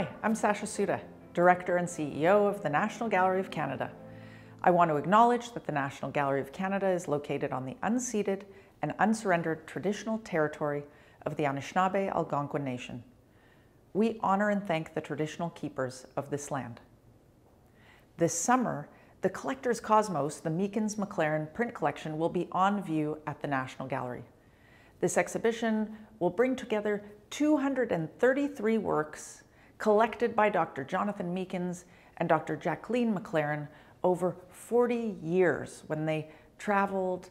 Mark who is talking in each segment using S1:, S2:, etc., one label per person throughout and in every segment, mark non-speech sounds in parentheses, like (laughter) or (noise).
S1: Hi, I'm Sasha Suda, Director and CEO of the National Gallery of Canada. I want to acknowledge that the National Gallery of Canada is located on the unceded and unsurrendered traditional territory of the Anishinaabe Algonquin Nation. We honor and thank the traditional keepers of this land. This summer, the Collector's Cosmos, the Meakins McClaran print collection, will be on view at the National Gallery. This exhibition will bring together 233 works collected by Dr. Jonathan Meakins and Dr. Jacqueline McClaran over 40 years when they traveled,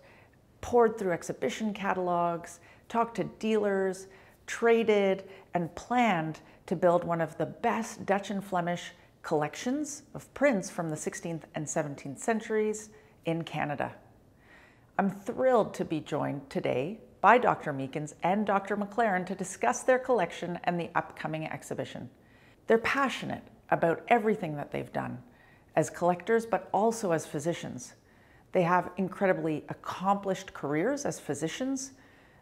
S1: poured through exhibition catalogs, talked to dealers, traded, and planned to build one of the best Dutch and Flemish collections of prints from the 16th and 17th centuries in Canada. I'm thrilled to be joined today by Dr. Meakins and Dr. McClaran to discuss their collection and the upcoming exhibition. They're passionate about everything that they've done as collectors, but also as physicians. They have incredibly accomplished careers as physicians,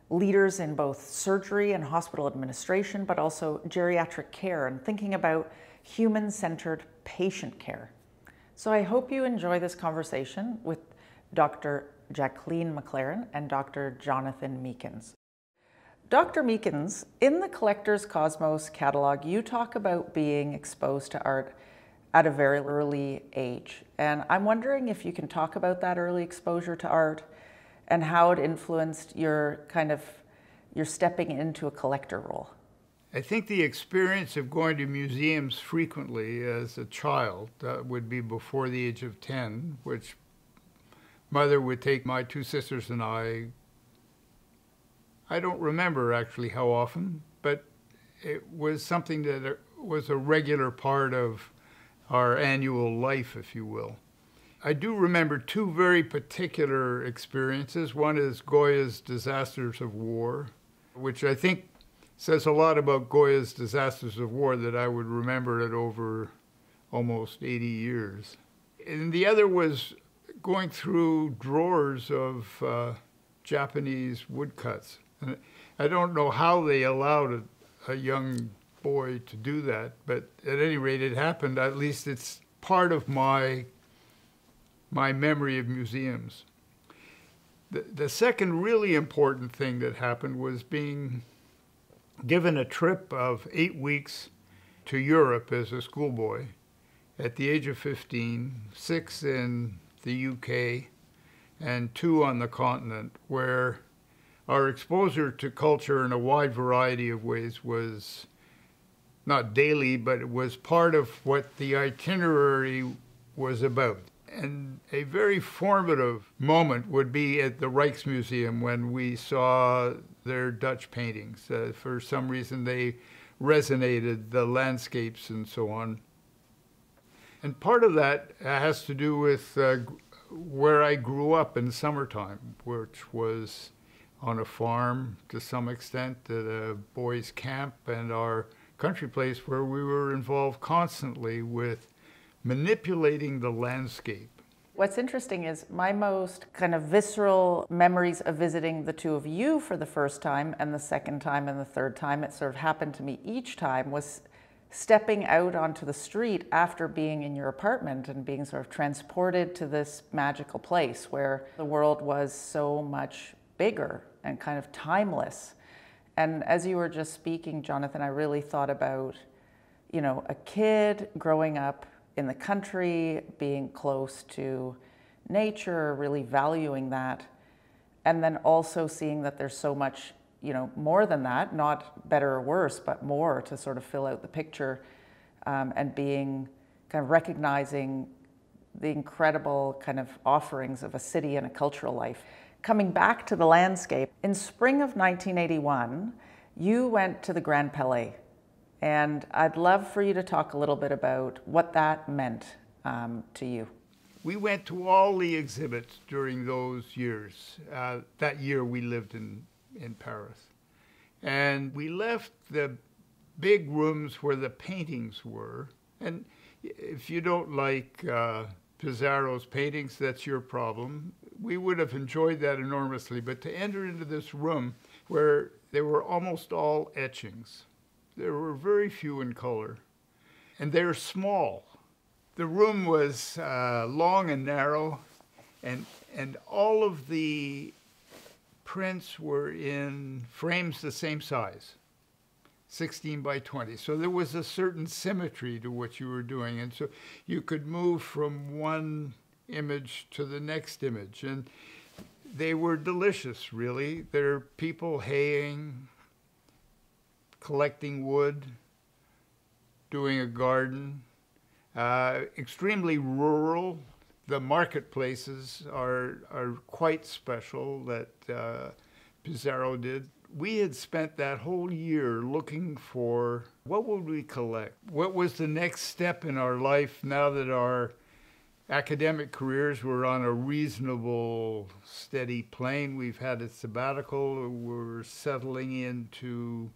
S1: leaders in both surgery and hospital administration, but also geriatric care and thinking about human centered patient care. So I hope you enjoy this conversation with Dr. Jacqueline McClaran and Dr. Jonathan Meakins. Dr. Meakins, in the Collector's Cosmos catalog, you talk about being exposed to art at a very early age. And I'm wondering if you can talk about that early exposure to art and how it influenced your kind of your stepping into a collector role.
S2: I think the experience of going to museums frequently as a child uh, would be before the age of 10, which mother would take my two sisters and I I don't remember actually how often, but it was something that was a regular part of our annual life, if you will. I do remember two very particular experiences. One is Goya's Disasters of War, which I think says a lot about Goya's Disasters of War that I would remember it over almost 80 years. And the other was going through drawers of uh, Japanese woodcuts I don't know how they allowed a, a young boy to do that, but at any rate, it happened. At least it's part of my my memory of museums. The, the second really important thing that happened was being given a trip of eight weeks to Europe as a schoolboy at the age of 15, six in the UK, and two on the continent, where our exposure to culture in a wide variety of ways was not daily, but it was part of what the itinerary was about. And a very formative moment would be at the Rijksmuseum when we saw their Dutch paintings. Uh, for some reason, they resonated, the landscapes and so on. And part of that has to do with uh, where I grew up in summertime, which was on a farm to some extent at a boys' camp and our country place where we were involved constantly with manipulating the landscape.
S1: What's interesting is my most kind of visceral memories of visiting the two of you for the first time and the second time and the third time, it sort of happened to me each time, was stepping out onto the street after being in your apartment and being sort of transported to this magical place where the world was so much bigger and kind of timeless. And as you were just speaking, Jonathan, I really thought about, you know, a kid growing up in the country, being close to nature, really valuing that, and then also seeing that there's so much, you know, more than that, not better or worse, but more to sort of fill out the picture, um, and being kind of recognizing the incredible kind of offerings of a city and a cultural life coming back to the landscape, in spring of 1981, you went to the Grand Palais. And I'd love for you to talk a little bit about what that meant um, to you.
S2: We went to all the exhibits during those years. Uh, that year we lived in, in Paris. And we left the big rooms where the paintings were. And if you don't like uh, Pissarro's paintings, that's your problem we would have enjoyed that enormously, but to enter into this room where they were almost all etchings, there were very few in color, and they're small. The room was uh, long and narrow, and, and all of the prints were in frames the same size. 16 by 20. So there was a certain symmetry to what you were doing. And so you could move from one image to the next image. And they were delicious, really. There are people haying, collecting wood, doing a garden, uh, extremely rural. The marketplaces are, are quite special that uh, Pissarro did we had spent that whole year looking for what would we collect? What was the next step in our life now that our academic careers were on a reasonable, steady plane? We've had a sabbatical, we're settling into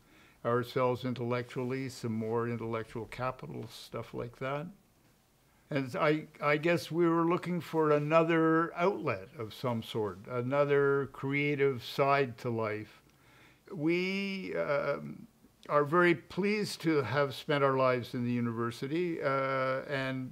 S2: ourselves intellectually, some more intellectual capital, stuff like that. And I, I guess we were looking for another outlet of some sort, another creative side to life we um, are very pleased to have spent our lives in the university uh, and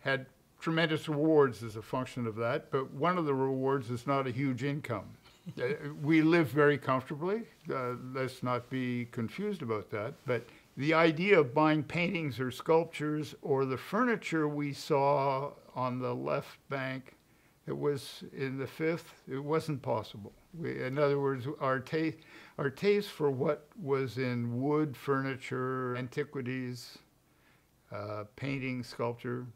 S2: had tremendous rewards as a function of that. But one of the rewards is not a huge income. (laughs) uh, we live very comfortably. Uh, let's not be confused about that. But the idea of buying paintings or sculptures or the furniture we saw on the left bank it was in the fifth, it wasn't possible. We, in other words, our taste, our taste for what was in wood, furniture, antiquities, uh, painting, sculpture,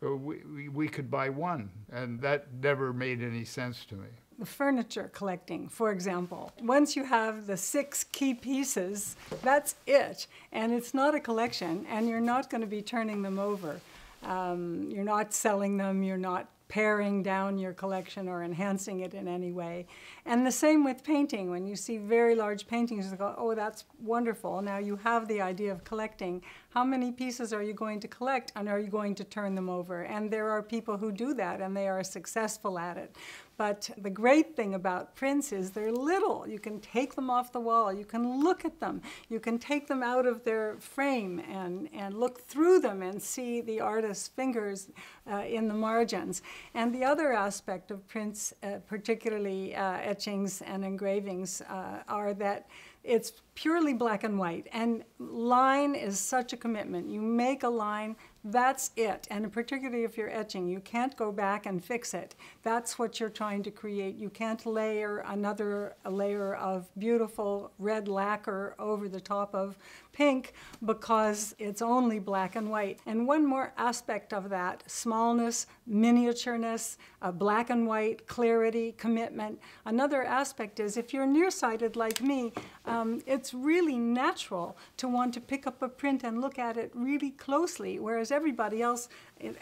S2: we, we, we could buy one, and that never made any sense to me.
S3: The furniture collecting, for example, once you have the six key pieces, that's it, and it's not a collection, and you're not going to be turning them over. Um, you're not selling them, you're not paring down your collection or enhancing it in any way. And the same with painting. When you see very large paintings, you go, oh, that's wonderful. Now you have the idea of collecting. How many pieces are you going to collect and are you going to turn them over? And there are people who do that and they are successful at it. But the great thing about prints is they're little. You can take them off the wall. You can look at them. You can take them out of their frame and, and look through them and see the artist's fingers uh, in the margins. And the other aspect of prints, uh, particularly uh, etchings and engravings, uh, are that it's purely black and white. And line is such a commitment. You make a line, that's it. And particularly if you're etching, you can't go back and fix it. That's what you're trying to create. You can't layer another layer of beautiful red lacquer over the top of pink because it's only black and white. And one more aspect of that smallness, miniatureness, uh, black and white, clarity, commitment. Another aspect is if you're nearsighted like me, um, it's really natural to want to pick up a print and look at it really closely, whereas everybody else,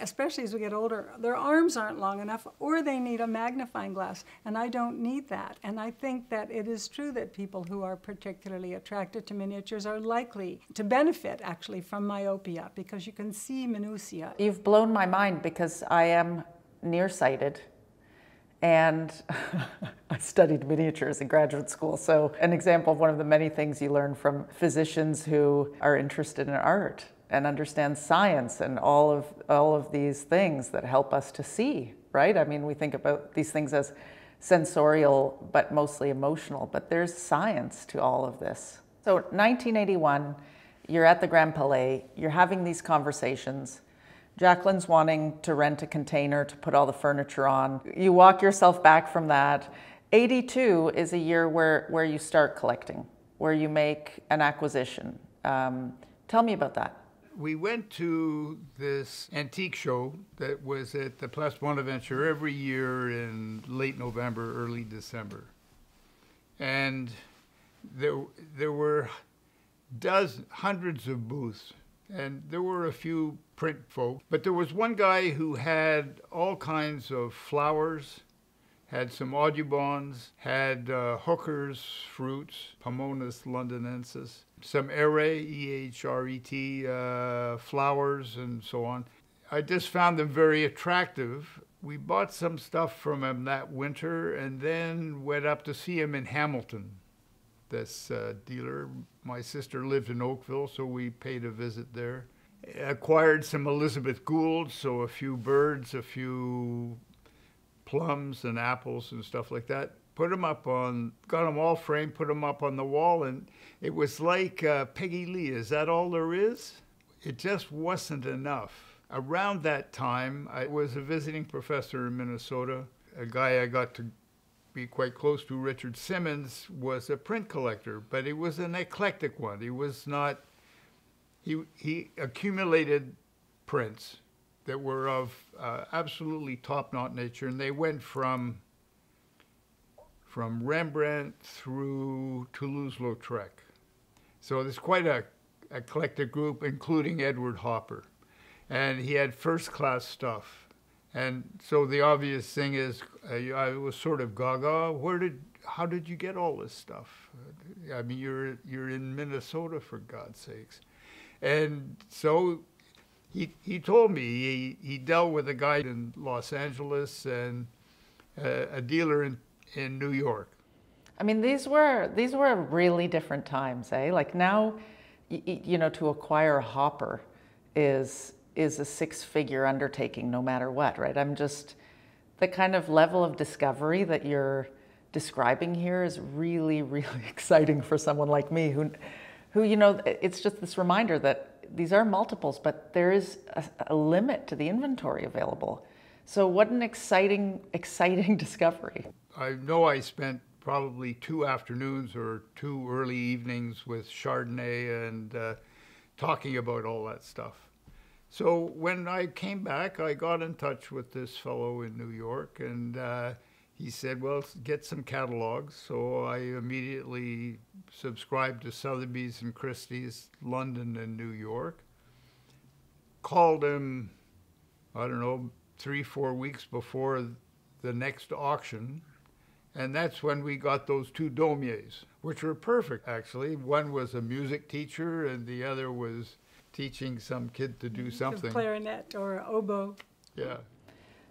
S3: especially as we get older, their arms aren't long enough or they need a magnifying glass, and I don't need that. And I think that it is true that people who are particularly attracted to miniatures are likely to benefit actually from myopia because you can see minutia.
S1: You've blown my mind because I am nearsighted and (laughs) I studied miniatures in graduate school. So, an example of one of the many things you learn from physicians who are interested in art and understand science and all of, all of these things that help us to see, right? I mean, we think about these things as sensorial, but mostly emotional, but there's science to all of this. So, 1981, you're at the Grand Palais, you're having these conversations Jacqueline's wanting to rent a container to put all the furniture on. You walk yourself back from that. 82 is a year where, where you start collecting, where you make an acquisition. Um, tell me about that.
S2: We went to this antique show that was at the Place Bonaventure every year in late November, early December. And there, there were dozens, hundreds of booths and there were a few print folk, but there was one guy who had all kinds of flowers, had some audubons, had uh, hookers, fruits, Pomonas londinensis, some ere, E-H-R-E-T, uh, flowers, and so on. I just found them very attractive. We bought some stuff from him that winter and then went up to see him in Hamilton this uh, dealer. My sister lived in Oakville, so we paid a visit there. acquired some Elizabeth Gould, so a few birds, a few plums and apples and stuff like that. Put them up on, got them all framed, put them up on the wall, and it was like uh, Peggy Lee. Is that all there is? It just wasn't enough. Around that time, I was a visiting professor in Minnesota. A guy I got to be quite close to, Richard Simmons, was a print collector, but he was an eclectic one. He was not, he, he accumulated prints that were of uh, absolutely top-notch nature, and they went from from Rembrandt through Toulouse-Lautrec. So there's quite a eclectic group, including Edward Hopper, and he had first-class stuff. And so the obvious thing is, uh, I was sort of gaga. Where did, how did you get all this stuff? I mean, you're you're in Minnesota for God's sakes, and so he, he told me he, he dealt with a guy in Los Angeles and uh, a dealer in, in New York.
S1: I mean, these were these were really different times, eh? Like now, you, you know, to acquire a hopper is is a six-figure undertaking, no matter what, right? I'm just the kind of level of discovery that you're describing here is really, (laughs) really exciting for someone like me, who, who you know, it's just this reminder that these are multiples, but there is a, a, limit to the inventory available. So what an exciting, (laughs) exciting discovery.
S2: I know I spent probably two afternoons or two early evenings with Chardonnay and uh, talking about all that stuff. So when I came back, I got in touch with this fellow in New York and uh, he said, well, get some catalogs. So I immediately subscribed to Sotheby's and Christie's, London and New York. Called him, I don't know, three, four weeks before the next auction. And that's when we got those two Daumiers, which were perfect, actually. One was a music teacher, and the other was teaching some kid to do something.
S3: Clarinet or oboe.
S2: Yeah.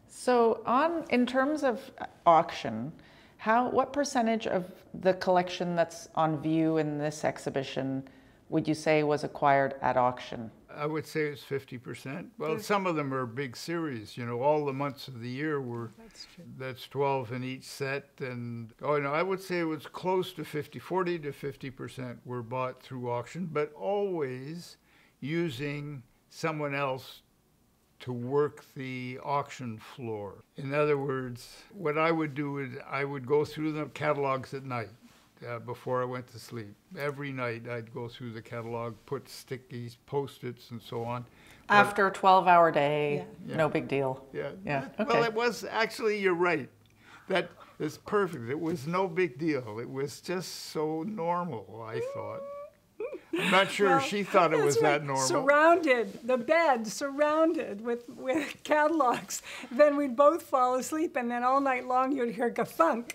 S1: So on, in terms of uh, auction, how, what percentage of the collection that's on view in this exhibition would you say was acquired at auction?
S2: I would say it's 50%. Well, some of them are big series, you know, all the months of the year were,
S3: That's true.
S2: that's 12 in each set. And, oh, no, I would say it was close to 50, 40 to 50% were bought through auction, but always using someone else to work the auction floor. In other words, what I would do is I would go through the catalogs at night uh, before I went to sleep. Every night I'd go through the catalog, put stickies, post-its, and so on.
S1: After a 12 hour day,
S2: Yeah.
S1: no big deal.
S2: Yeah.
S1: Yeah,
S2: Well,
S1: okay.
S2: it was actually, you're right. That is perfect. It was no big deal. It was just so normal, I thought. I'm not sure
S3: Well,
S2: she thought it was
S3: right.
S2: that normal.
S3: Surrounded, the bed surrounded with, with (laughs) catalogs. Then we'd both fall asleep, and then all night long you'd hear gafunk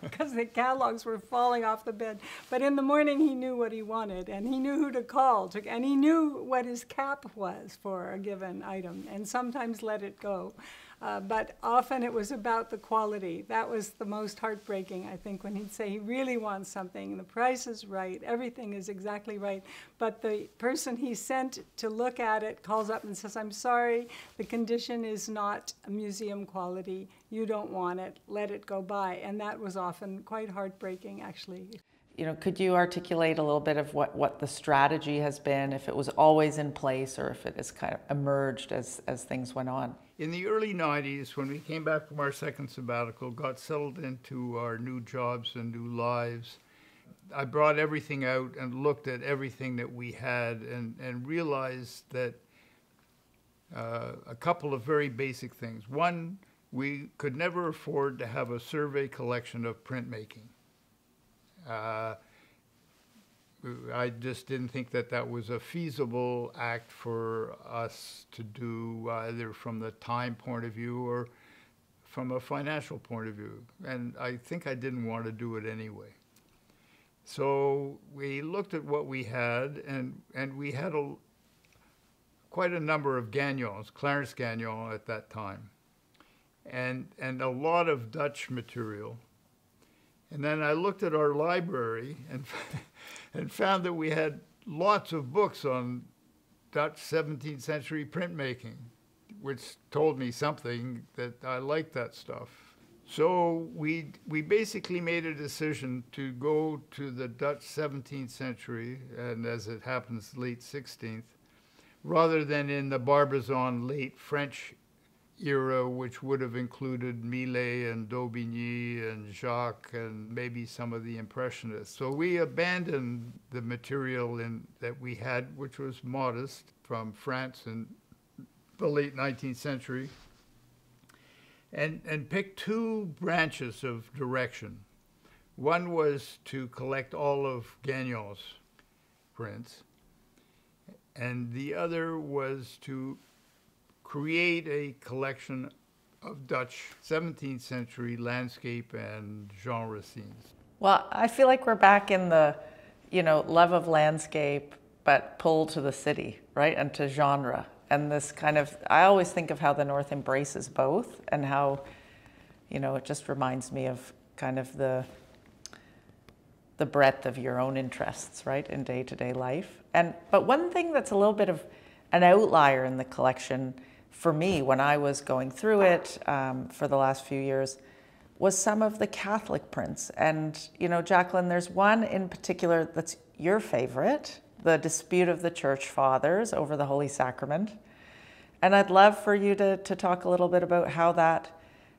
S3: (laughs) because the catalogs were falling off the bed. But in the morning he knew what he wanted, and he knew who to call, to, and he knew what his cap was for a given item, and sometimes let it go. Uh, but often it was about the quality. That was the most heartbreaking, I think, when he'd say he really wants something, the price is right, everything is exactly right, but the person he sent to look at it calls up and says, I'm sorry, the condition is not museum quality, you don't want it, let it go by. And that was often quite heartbreaking, actually.
S1: You know, could you articulate a little bit of what, what the strategy has been, if it was always in place or if it has kind of emerged as, as things went on?
S2: In the early 90s, when we came back from our second sabbatical, got settled into our new jobs and new lives, I brought everything out and looked at everything that we had and, and realized that uh, a couple of very basic things. One, we could never afford to have a survey collection of printmaking. Uh, I just didn't think that that was a feasible act for us to do, either from the time point of view or from a financial point of view. And I think I didn't want to do it anyway. So we looked at what we had, and, and we had a, quite a number of Gagnons, Clarence Gagnon at that time, and, and a lot of Dutch material. And then I looked at our library and, (laughs) and found that we had lots of books on Dutch 17th century printmaking, which told me something that I liked that stuff. So we, we basically made a decision to go to the Dutch 17th century, and as it happens, late 16th, rather than in the Barbizon late French era, which would have included Millet and Daubigny and Jacques and maybe some of the Impressionists. So we abandoned the material in, that we had, which was modest, from France in the late 19th century, and, and picked two branches of direction. One was to collect all of Gagnon's prints, and the other was to create a collection of Dutch 17th century landscape and genre scenes.
S1: Well, I feel like we're back in the, you know, love of landscape, but pull to the city, right? And to genre. And this kind of, I always think of how the North embraces both and how, you know, it just reminds me of kind of the, the breadth of your own interests, right, in day to day life. And, but one thing that's a little bit of an outlier in the collection for me when I was going through it um, for the last few years was some of the Catholic prints. And, you know, Jacqueline, there's one in particular that's your favorite, the dispute of the church fathers over the Holy Sacrament. And I'd love for you to, to talk a little bit about how that,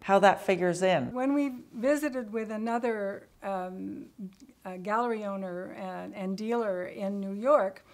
S1: how that figures in.
S3: When we visited with another um, gallery owner and, and dealer in New York,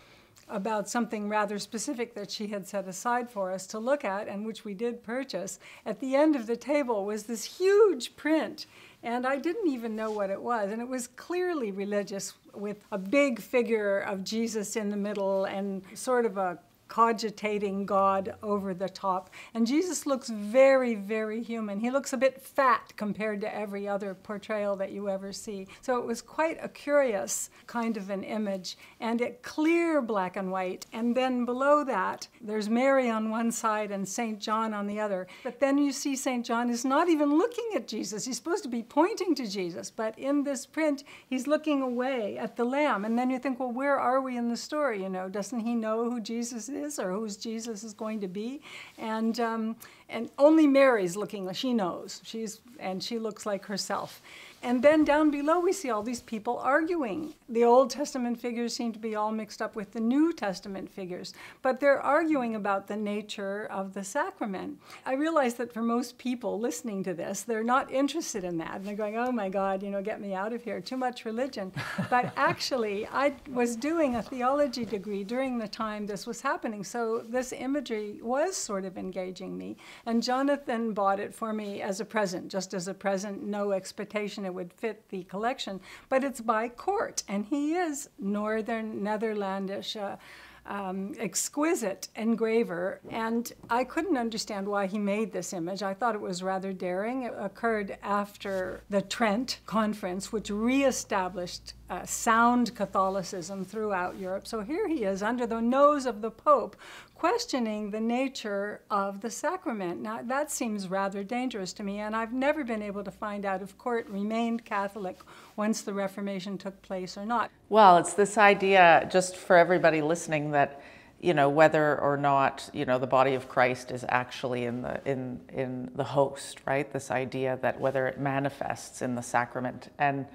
S3: about something rather specific that she had set aside for us to look at and which we did purchase. At the end of the table was this huge print and I didn't even know what it was. And it was clearly religious with a big figure of Jesus in the middle and sort of a cogitating God over the top. And Jesus looks very, very human. He looks a bit fat compared to every other portrayal that you ever see. So it was quite a curious kind of an image, and it clear black and white. And then below that, there's Mary on one side and St. John on the other. But then you see St. John is not even looking at Jesus. He's supposed to be pointing to Jesus, but in this print, he's looking away at the lamb. And then you think, well, where are we in the story? You know, doesn't he know who Jesus is? Is or whose Jesus is going to be. And, um, and only Mary's looking, like she knows, she's, and she looks like herself. And then down below, we see all these people arguing. The Old Testament figures seem to be all mixed up with the New Testament figures, but they're arguing about the nature of the sacrament. I realize that for most people listening to this, they're not interested in that. And they're going, oh my God, you know, get me out of here, too much religion. but (laughs) actually, I was doing a theology degree during the time this was happening, so this imagery was sort of engaging me. And Jonathan bought it for me as a present, just as a present, no expectation would fit the collection, but it's by Cort, and he is Northern Netherlandish. Uh, um, exquisite engraver, and I couldn't understand why he made this image. I thought it was rather daring. It occurred after the Trent Conference, which reestablished uh, sound Catholicism throughout Europe. So here he is under the nose of the Pope, questioning the nature of the sacrament. Now, that seems rather dangerous to me, and I've never been able to find out if Cort remained Catholic once the Reformation took place or not.
S1: Well, it's this idea, just for everybody listening, that you know whether or not you know the body of Christ is actually in the in in the host, right? This idea that whether it manifests in the sacrament, and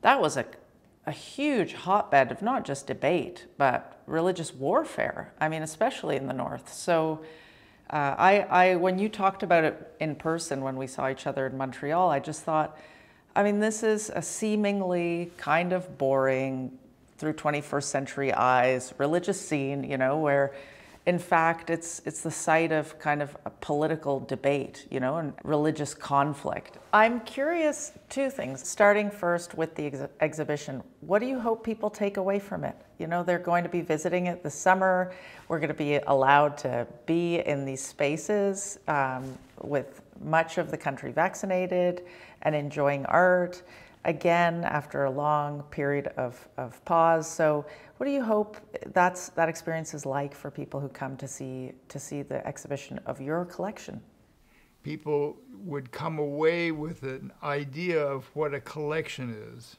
S1: that was a a huge hotbed of not just debate, but religious warfare. I mean, especially in the North. So, uh, I, I, when you talked about it in person when we saw each other in Montreal, I just thought, I mean, this is a seemingly kind of boring, through 21st century eyes, religious scene, you know, where in fact, it's, it's the site of kind of a political debate, you know, and religious conflict. I'm curious, two things. Starting first with the ex exhibition, what do you hope people take away from it? You know, they're going to be visiting it this summer. We're going to be allowed to be in these spaces um, with much of the country vaccinated and enjoying art again after a long period of, of pause. So what do you hope that's, that experience is like for people who come to see, to see the exhibition of your collection?
S2: People would come away with an idea of what a collection is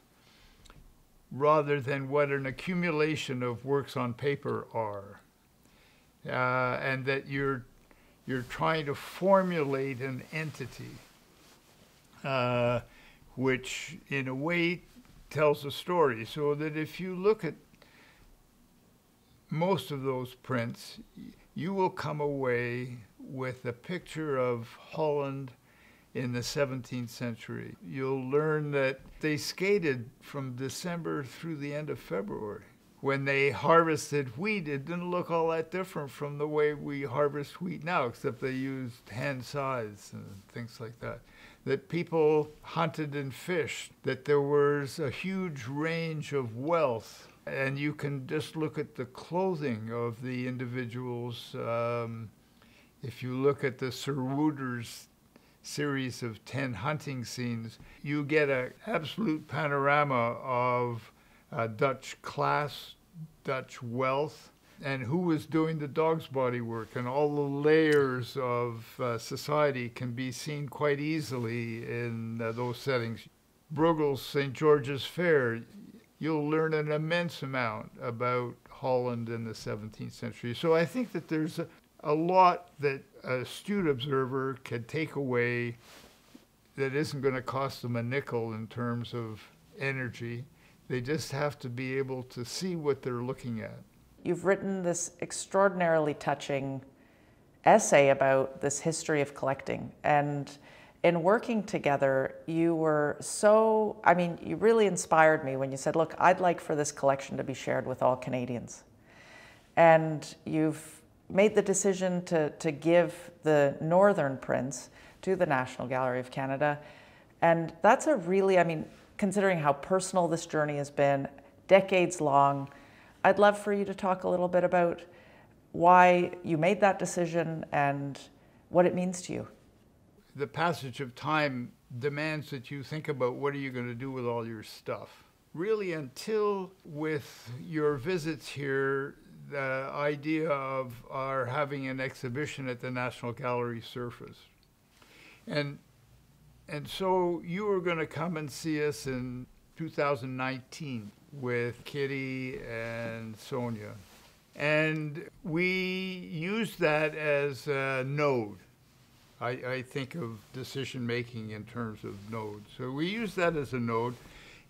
S2: rather than what an accumulation of works on paper are. uh, and that you're you're trying to formulate an entity, uh, which in a way tells a story. So that if you look at most of those prints, you will come away with a picture of Holland in the 17th century. You'll learn that they skated from December through the end of February. When they harvested wheat, it didn't look all that different from the way we harvest wheat now, except they used hand scythes and things like that. That people hunted and fished, that there was a huge range of wealth and you can just look at the clothing of the individuals. Um, if you look at the Sir Wooters series of 10 hunting scenes, you get an absolute panorama of uh, Dutch class, Dutch wealth, and who was doing the dog's body work. And all the layers of uh, society can be seen quite easily in uh, those settings. Bruegel's St. George's Fair, you'll learn an immense amount about Holland in the 17th century. So I think that there's a, a lot that a astute observer can take away that isn't going to cost them a nickel in terms of energy. They just have to be able to see what they're looking at.
S1: You've written this extraordinarily touching essay about this history of collecting and in working together, you were so, I mean, you really inspired me when you said, look, I'd like for this collection to be shared with all Canadians. And you've made the decision to, to give the Northern prints to the National Gallery of Canada. And that's a really, I mean, considering how personal this journey has been, decades long, I'd love for you to talk a little bit about why you made that decision and what it means to you
S2: the passage of time demands that you think about what are you going to do with all your stuff. Really, until with your visits here, the idea of our having an exhibition at the National Gallery surfaced. And, and so you were going to come and see us in 2019 with Kitty and Sonia. And we used that as a node I, I think of decision making in terms of nodes. So we use that as a node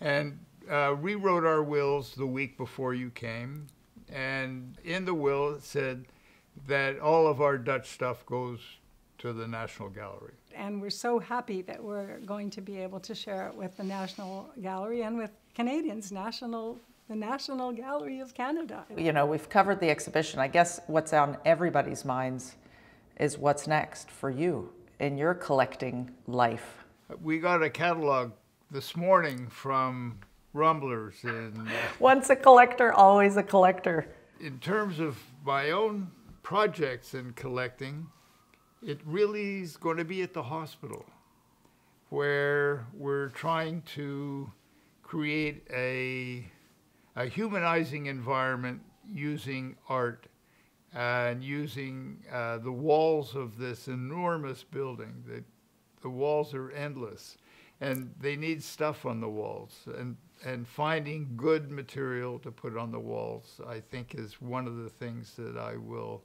S2: and uh, rewrote our wills the week before you came. And in the will, it said that all of our Dutch stuff goes to the National Gallery.
S3: And we're so happy that we're going to be able to share it with the National Gallery and with Canadians, National the National Gallery of Canada.
S1: You know, we've covered the exhibition. I guess what's on everybody's minds is what's next for you in your collecting life.
S2: We got a catalog this morning from Rumblers. And uh,
S1: once a collector, always a collector.
S2: In terms of my own projects in collecting, it really is going to be at the hospital, where we're trying to create a, a humanizing environment using art and using uh, the walls of this enormous building. The, the walls are endless, and they need stuff on the walls. And, and finding good material to put on the walls, I think, is one of the things that I will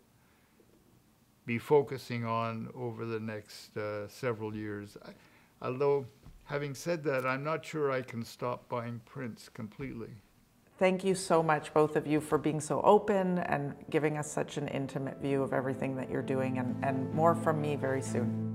S2: be focusing on over the next uh, several years. I, although, having said that, I'm not sure I can stop buying prints completely.
S1: Thank you so much, both of you, for being so open and giving us such an intimate view of everything that you're doing, and, and more from me very soon.